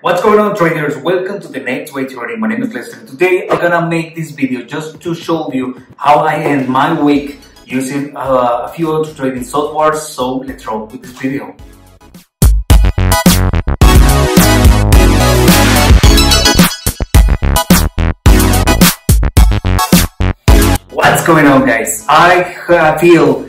What's going on traders? Welcome to the Next Wave Trading. My name is Lester. Today I'm gonna make this video just to show you how I end my week using uh, a few auto trading softwares. So let's roll with this video. What's going on guys? I feel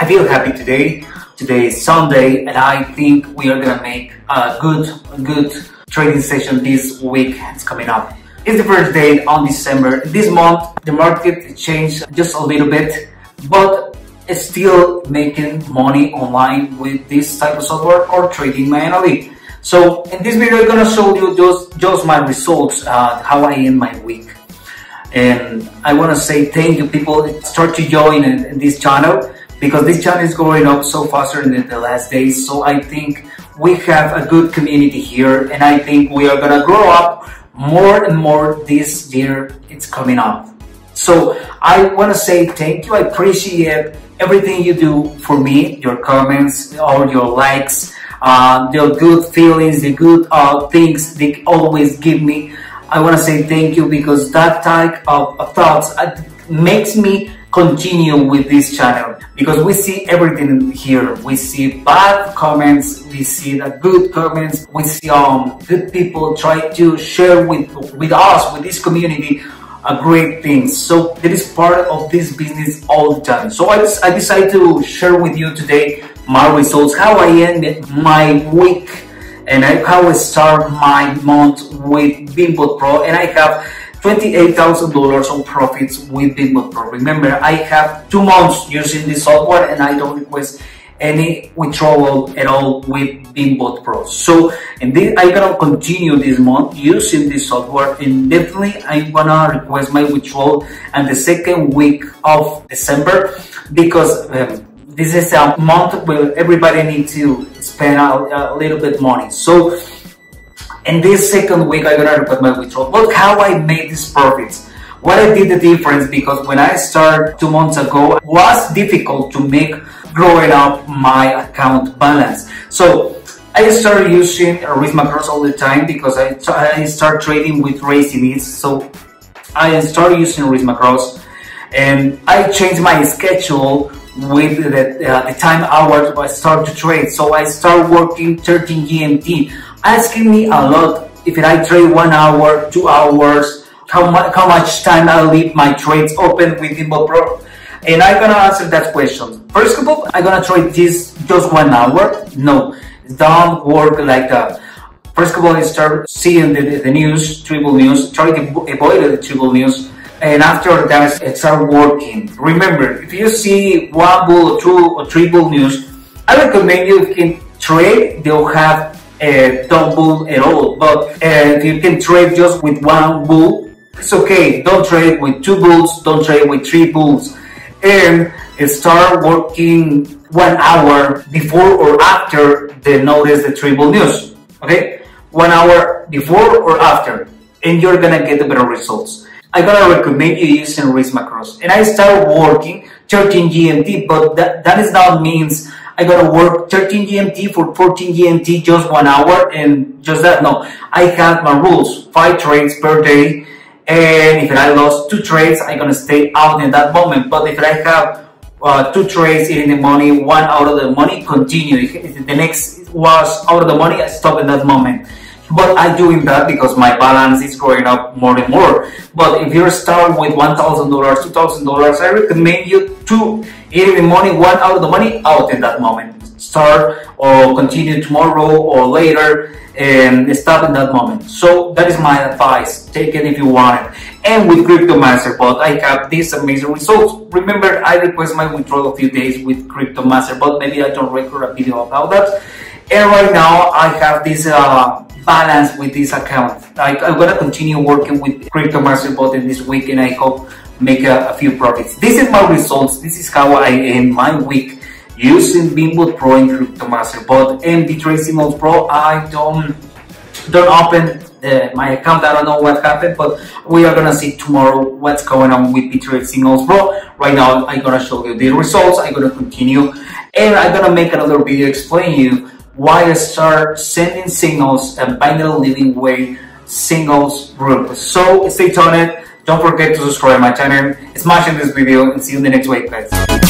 I feel happy today Today is Sunday and I think we are gonna make a good, good trading session this week. It's coming up. It's the first day on December. This month, the market changed just a little bit, but it's still making money online with this type of software or trading manually. So in this video, I'm gonna show you just, just my results, uh, how I end my week. And I wanna say thank you people start to join in, in this channel because this channel is growing up so faster in the last days. So I think we have a good community here and I think we are gonna grow up more and more this year it's coming up. So I wanna say thank you. I appreciate everything you do for me, your comments, or your likes, uh, the good feelings, the good uh, things they always give me. I want to say thank you because that type of, of thoughts uh, makes me continue with this channel because we see everything here. We see bad comments, we see the good comments, we see um, good people try to share with, with us, with this community, a great things. So it is part of this business all the time. So I, I decided to share with you today my results, how I ended my week and how I start my month with BinBot Pro and I have $28,000 on profits with BinBot Pro. Remember, I have two months using this software and I don't request any withdrawal at all with BinBot Pro. So, and then I'm gonna continue this month using this software and definitely I'm gonna request my withdrawal and the second week of December because um, this is a month where everybody needs to spend a, a little bit money. So, and this second week, I'm gonna report my withdrawal. Look how I made these profits. What I did the difference because when I started two months ago, it was difficult to make growing up my account balance. So I started using risk macros all the time because I, I start trading with racing needs. So I started using risk macros and I changed my schedule with the, uh, the time hours I start to trade. So I start working 13 GMT asking me a lot if I trade one hour, two hours, how much how much time I leave my trades open with BinBot Pro. And I'm gonna answer that question. First of all, I'm gonna trade this just one hour. No, don't work like that. First of all, I start seeing the, the, news, triple news, try to avoid the triple news. And after that, it start working. Remember, if you see one bull two or triple news, I recommend you can trade, they'll have uh, don't bull at all. But uh, you can trade just with one bull, it's okay. Don't trade with two bulls, don't trade with three bulls. And start working one hour before or after the notice the triple news. Okay? One hour before or after. And you're gonna get the better results. I gotta recommend you using risk macros. And I start working 13 GMT, but that, that is not means I gotta work 13 GMT for 14 GMT just one hour and just that. No, I have my rules, five trades per day. And if I lost two trades, I'm gonna stay out in that moment. But if I have uh, two trades in the money, one out of the money, continue. If the next was out of the money, I stop in that moment. But I'm doing that because my balance is growing up more and more. But if you start with $1,000, $2,000, I recommend you to the money, one out of the money, out in that moment. Start or continue tomorrow or later and stop in that moment. So that is my advice. Take it if you want it. And with Crypto MasterBot, I have these amazing results. Remember, I request my withdrawal a few days with Crypto MasterBot. Maybe I don't record a video about that. And right now, I have this uh, balance with this account. I, am gonna continue working with Crypto MasterBot in this week, and I hope make a, a, few profits. This is my results. This is how I end my week using BinBot Pro and Crypto MasterBot and Signals Pro. I don't don't open uh, my account. I don't know what happened, but we are gonna see tomorrow what's going on with Trade Signals Pro. Right now, I'm gonna show you the results. I'm gonna continue, and I'm gonna make another video explaining you why I start sending signals and binary living way signals group. So stay tuned. Don't forget to subscribe my channel, smash in this video, and see you in the next week, guys.